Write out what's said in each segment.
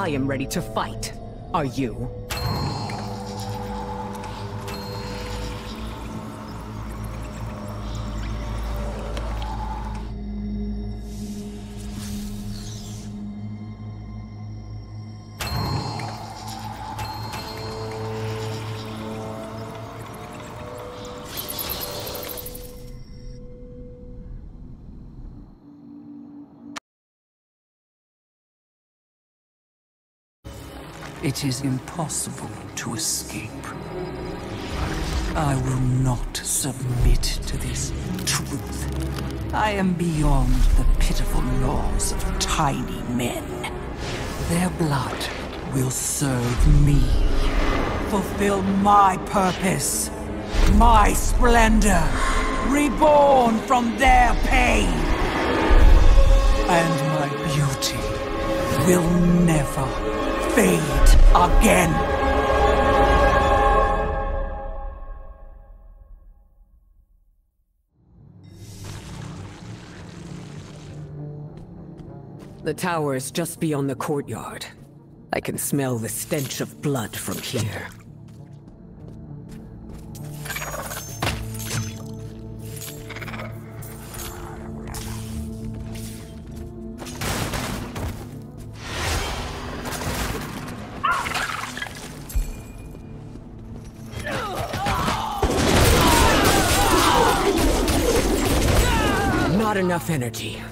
I am ready to fight. Are you? It is impossible to escape. I will not submit to this truth. I am beyond the pitiful laws of tiny men. Their blood will serve me. Fulfill my purpose. My splendor. Reborn from their pain. And my beauty will never fade again. The tower is just beyond the courtyard. I can smell the stench of blood from here. Enough energy.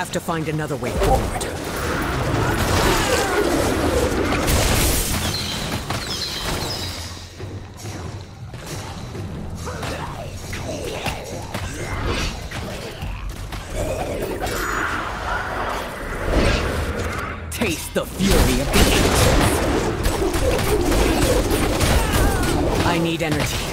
Have to find another way forward. Taste the fury of the ancients. I need energy.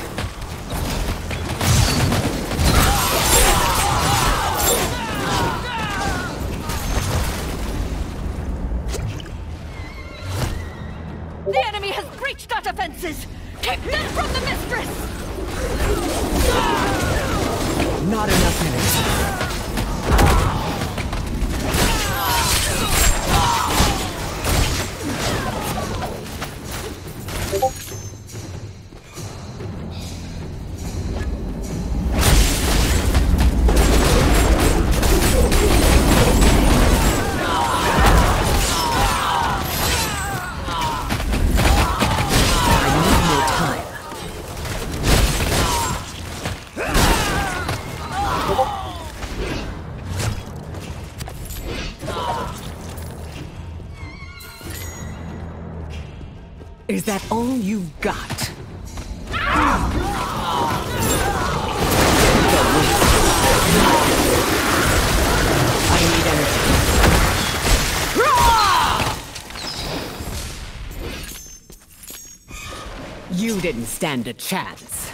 Stand a chance.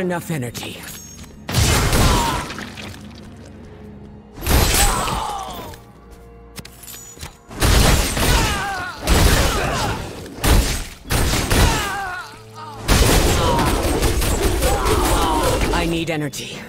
Enough energy. I need energy.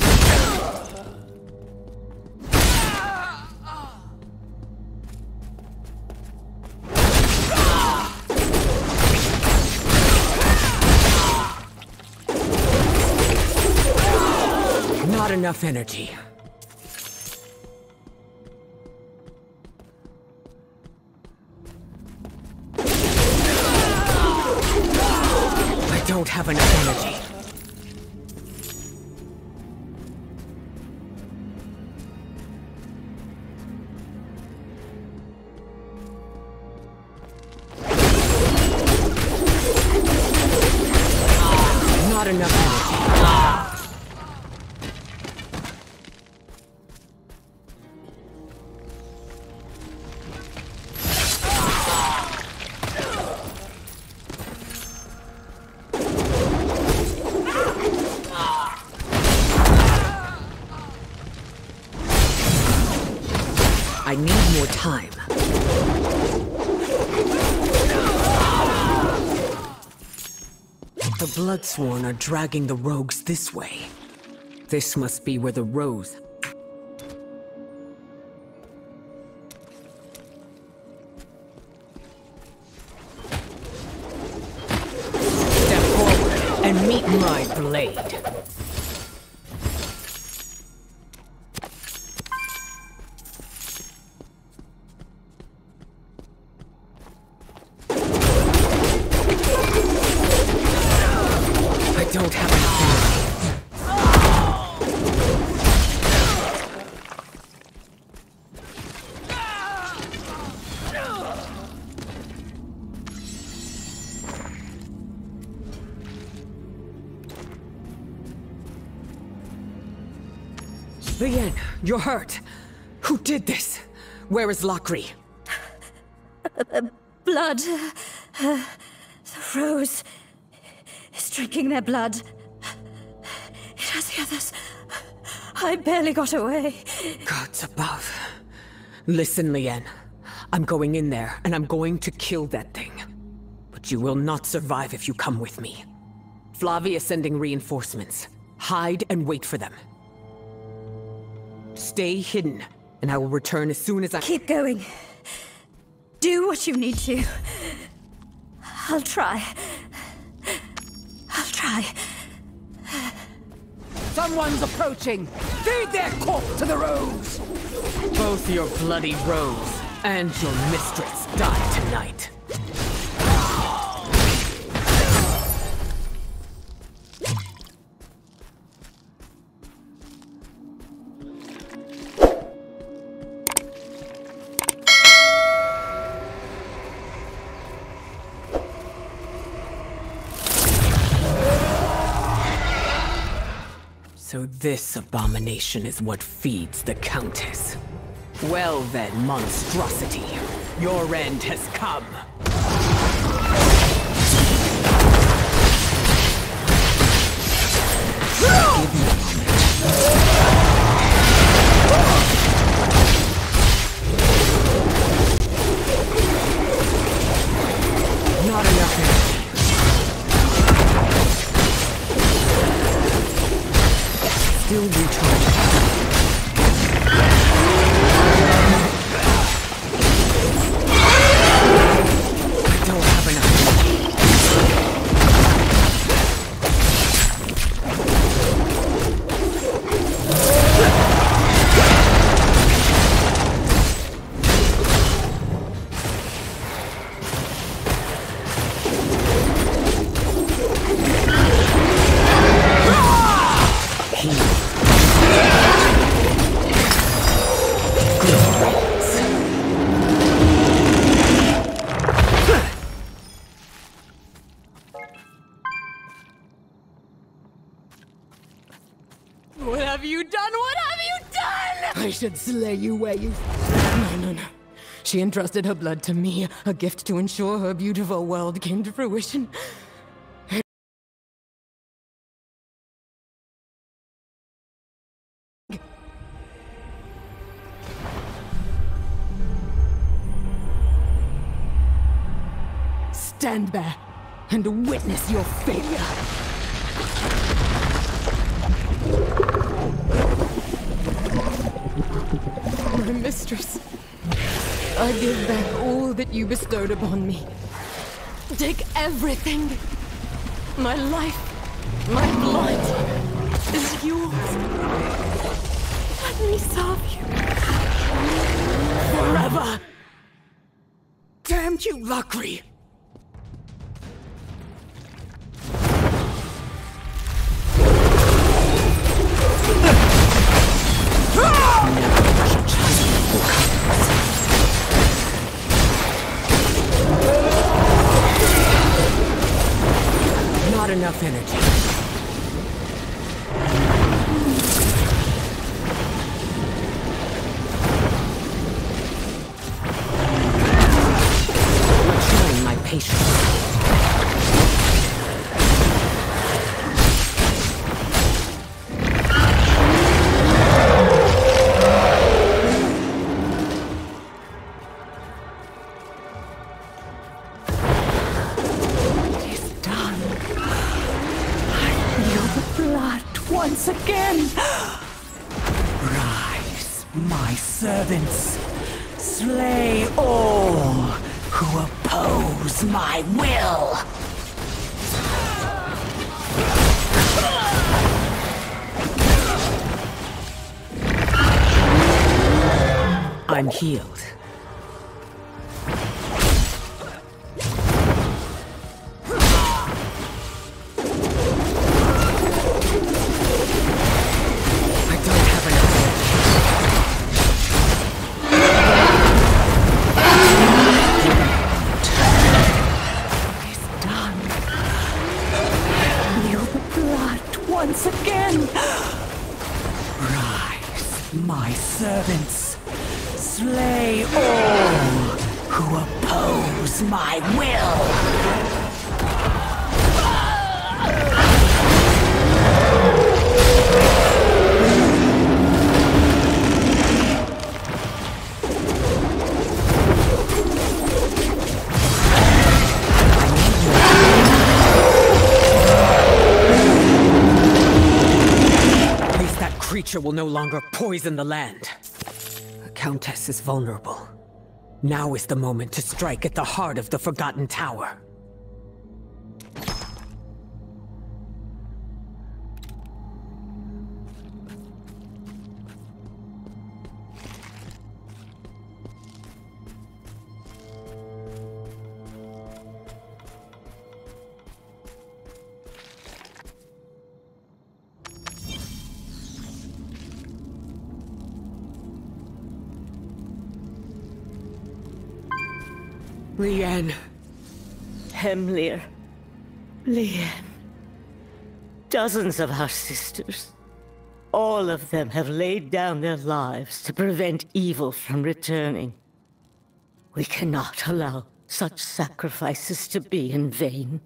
Enough energy. Bloodsworn are dragging the rogues this way. This must be where the rose... Step forward and meet my blade. You're hurt. Who did this? Where is Lakri? Blood. Uh, the rose is drinking their blood. It has the others. I barely got away. Gods above. Listen, Lien. I'm going in there, and I'm going to kill that thing. But you will not survive if you come with me. Flavie is sending reinforcements. Hide and wait for them. Stay hidden, and I will return as soon as I- Keep going. Do what you need to. I'll try. I'll try. Someone's approaching! Feed their corpse to the rose! Both your bloody rose and your mistress die tonight. This abomination is what feeds the Countess. Well then, monstrosity, your end has come. slay you where you... No, no, no. She entrusted her blood to me, a gift to ensure her beautiful world came to fruition. Stand there and witness your failure! Mistress, I give back all that you bestowed upon me. Take everything. My life, my blood is yours. Let me serve you. Forever. Damn you, Lakri! Not will no longer poison the land. The Countess is vulnerable. Now is the moment to strike at the heart of the Forgotten Tower. Leanne. Hemlir, Leanne, dozens of our sisters. All of them have laid down their lives to prevent evil from returning. We cannot allow such sacrifices to be in vain.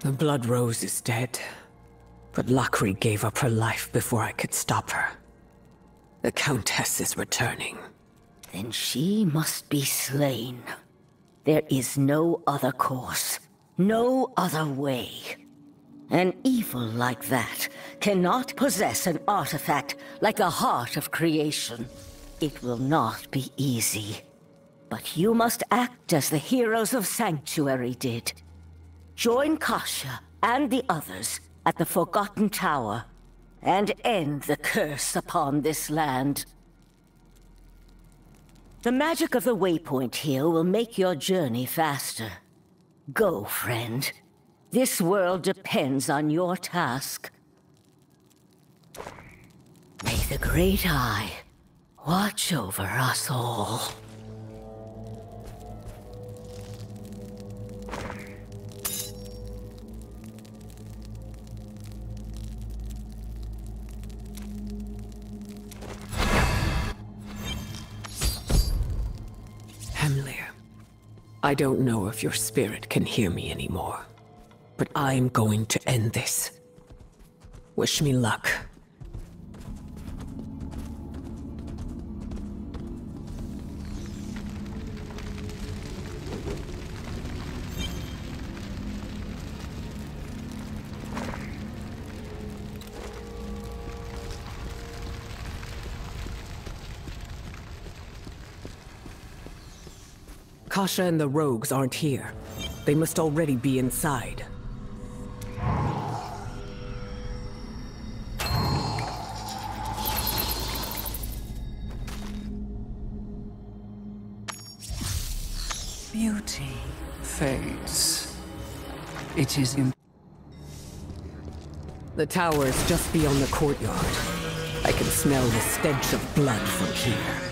The Blood Rose is dead. But Lakri gave up her life before I could stop her. The Countess is returning. Then she must be slain. There is no other course, no other way. An evil like that cannot possess an artifact like the heart of creation. It will not be easy. But you must act as the heroes of Sanctuary did. Join Kashya and the others at the Forgotten Tower and end the curse upon this land. The magic of the waypoint here will make your journey faster. Go, friend. This world depends on your task. May the Great Eye watch over us all. I don't know if your spirit can hear me anymore, but I'm going to end this. Wish me luck, Kashya and the rogues aren't here. They must already be inside. Beauty fades. It is in The tower is just beyond the courtyard. I can smell the stench of blood from here.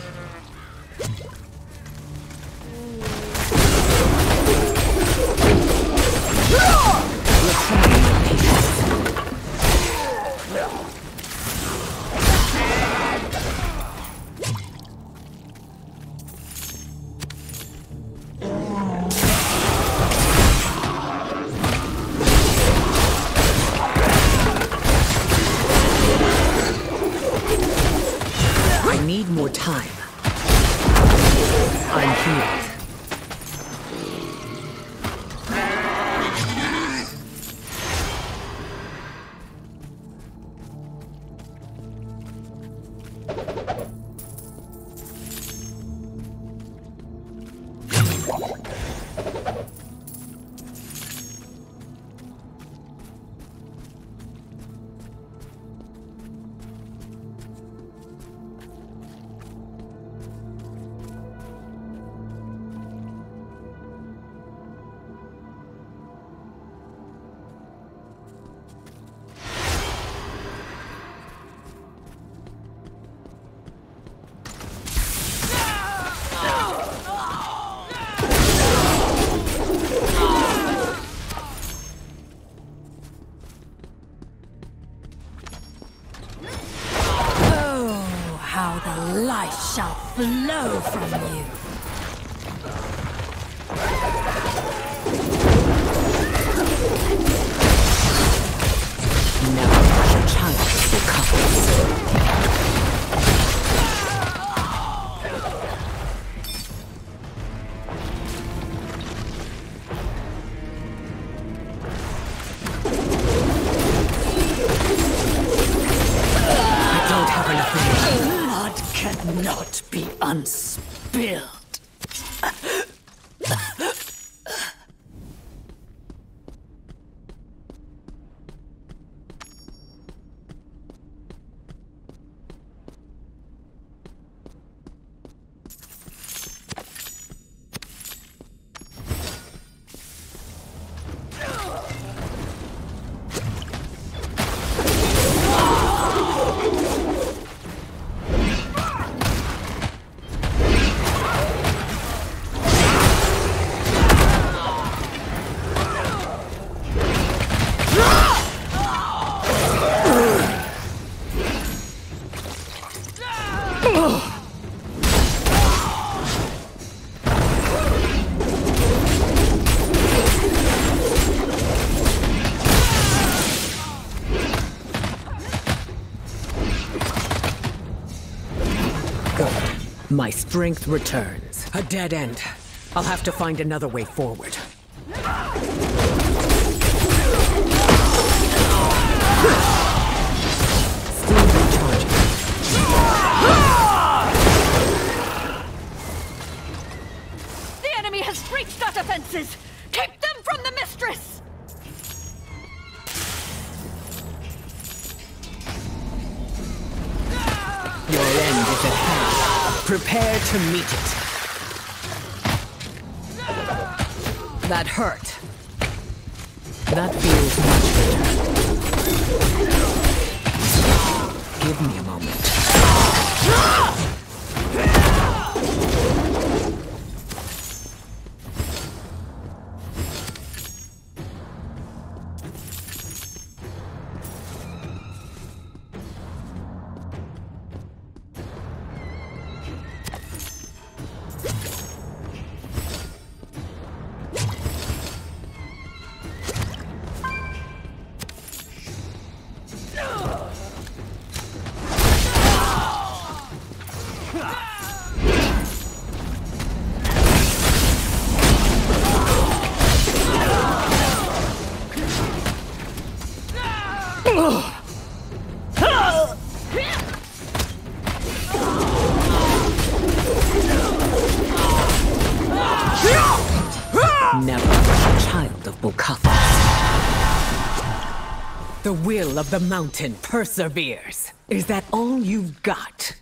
Light shall flow from you. Now your child recovers. My strength returns. A dead end. I'll have to find another way forward. The enemy has breached our defenses! To meet it. That hurt. That feels much better. Give me a moment. The will of the mountain perseveres. Is that all you've got?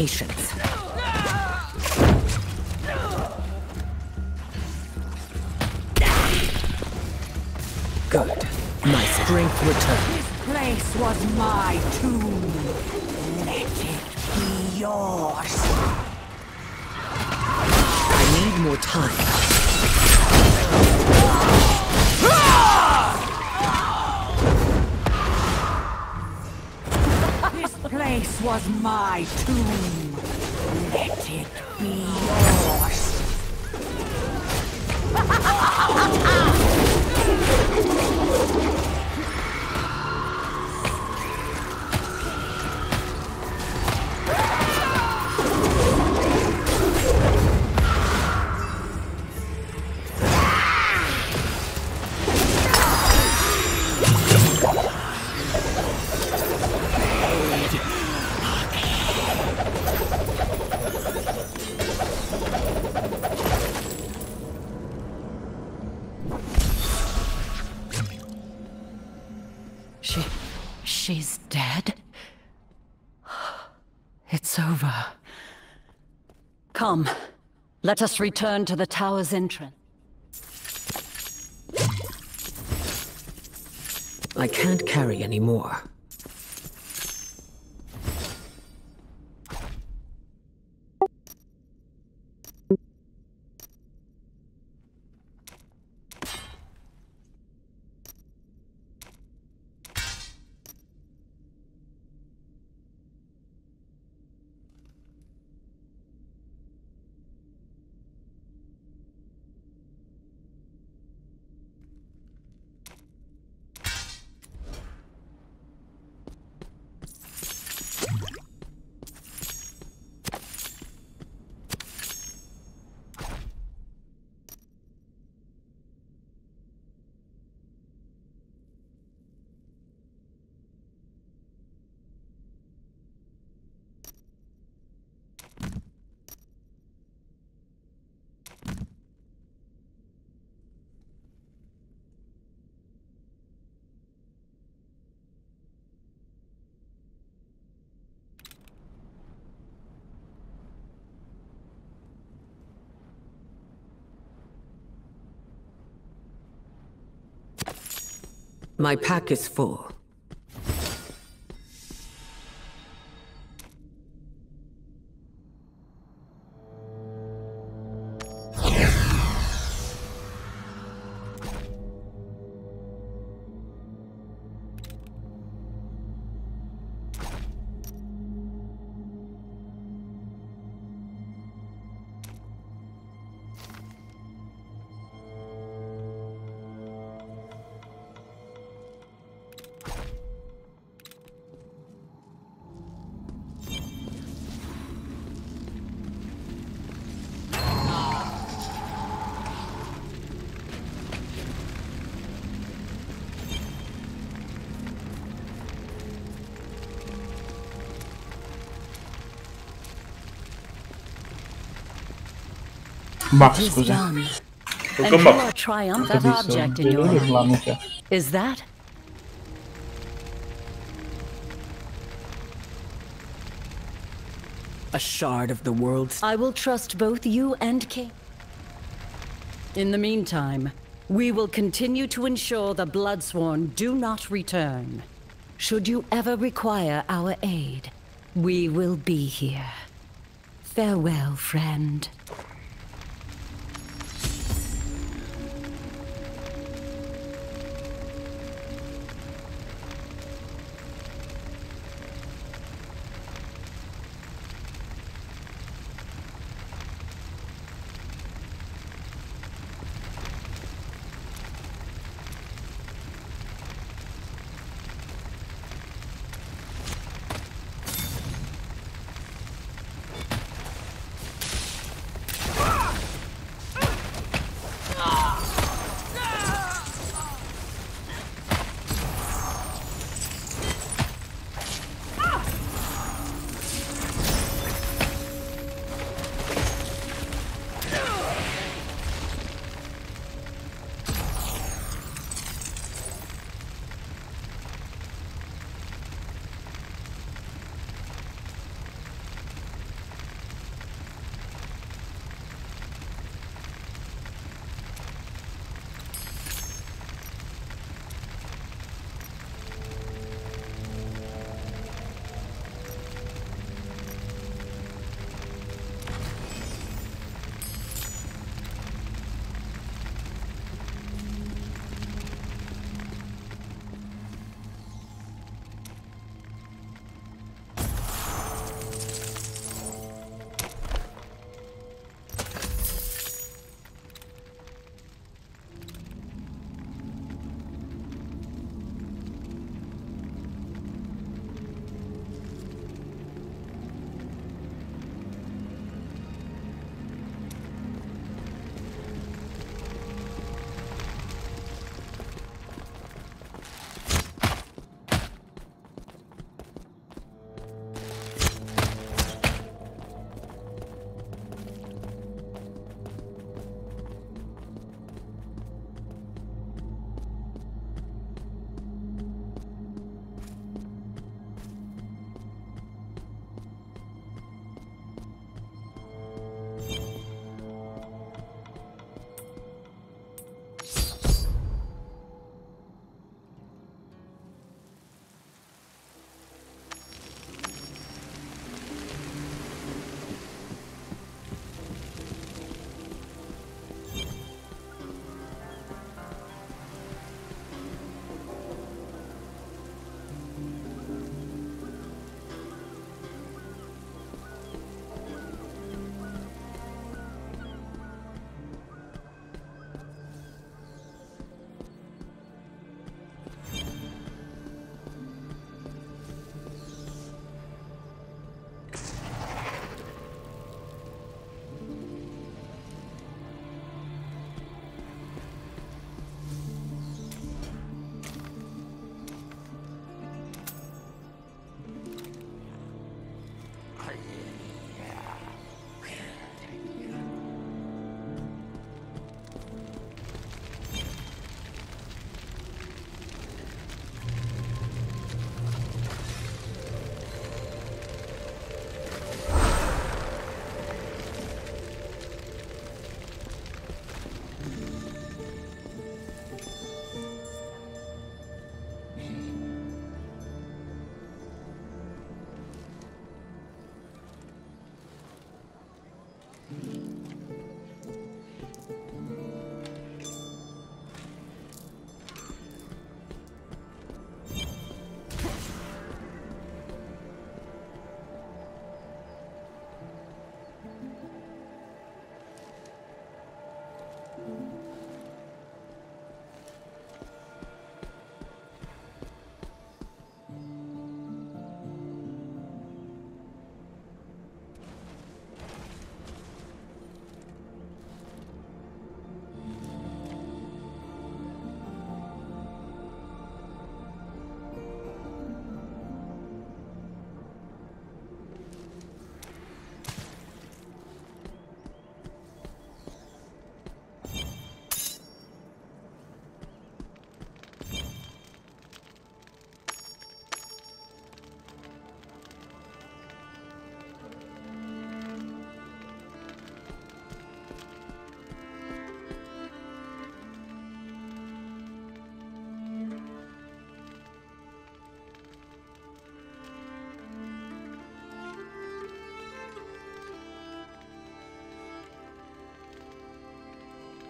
Patience. Good. My strength returns. This place was my tomb. Let it be yours. I need more time. Was my tomb. Let it be Let us return to the tower's entrance. I can't carry any more. My pack is full. Ma It is scusa, done. Tocca And a you are triumphant Capisco, object in your hand. Is that? A shard of the world's I will trust both you and King. In the meantime, we will continue to ensure the Bloodsworn do not return. Should you ever require our aid, we will be here. Farewell, friend.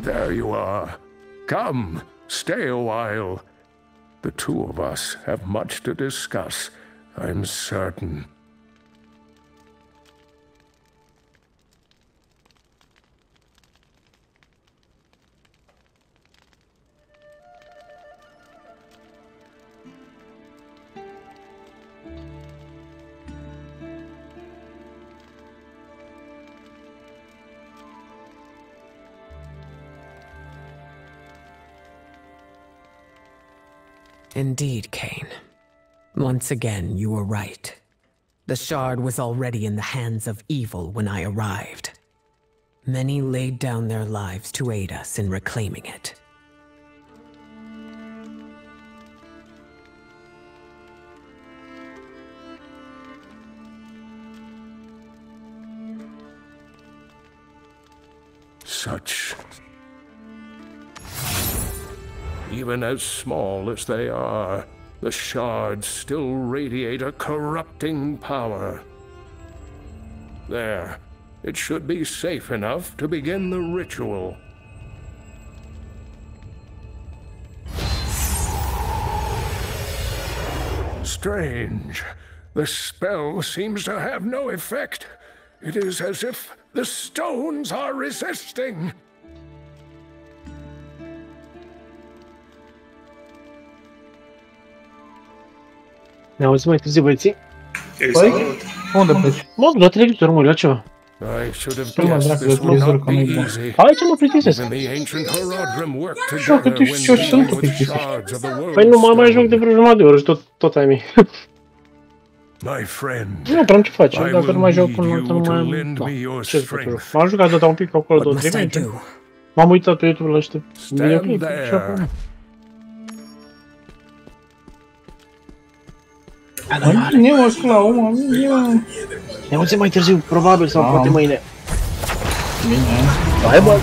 There you are. Come, stay a while. The two of us have much to discuss, I'm certain. Indeed, Cain. Once again, you were right. The shard was already in the hands of evil when I arrived. Many laid down their lives to aid us in reclaiming it. Such. Even as small as they are, the shards still radiate a corrupting power. There. It should be safe enough to begin the ritual. Strange. The spell seems to have no effect. It is as if the stones are resisting. Ne auzim mai târziu, băieții? Păi? păi? Unde pleci? Mă duc la televizor, mă, la ceva. Hai ce mă plictisesc? Și eu câte și eu și sunt plictisesc. Păi nu mai mai joc de vreo jumătate de oră și tot, ai mie. Nu prea am ce face, dacă nu mai joc până altă, nu mai am... Da, ce să joc? M-am jucat atâta un pic acolo, două, trei minute. M-am uitat pe YouTube la niște videoclipuri și acum... there. Ne mă la om, ne auzim mai târziu, probabil, sau poate mâine. Bine. Hai bă!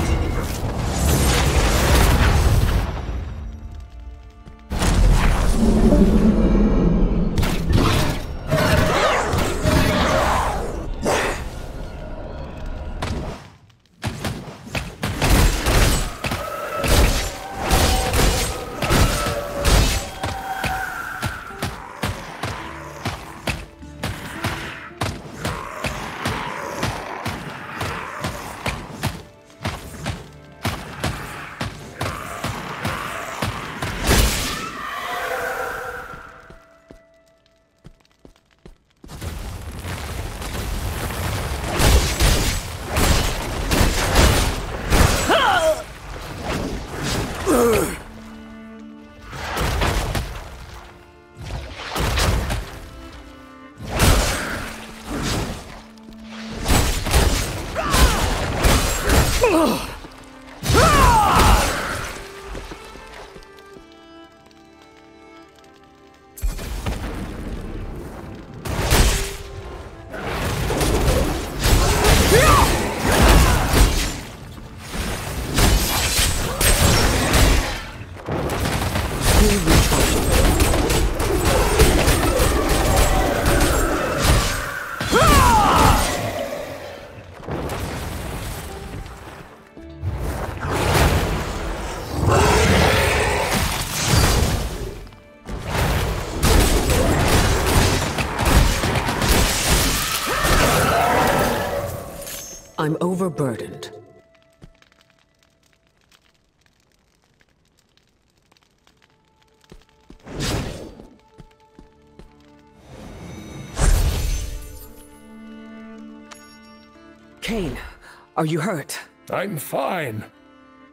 Are you hurt? I'm fine.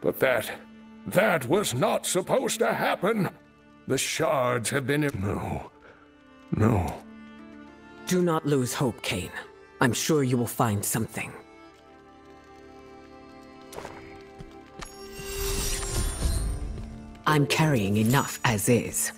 But that. that was not supposed to happen. The shards have been. No. No. Do not lose hope, Cain. I'm sure you will find something. I'm carrying enough as is.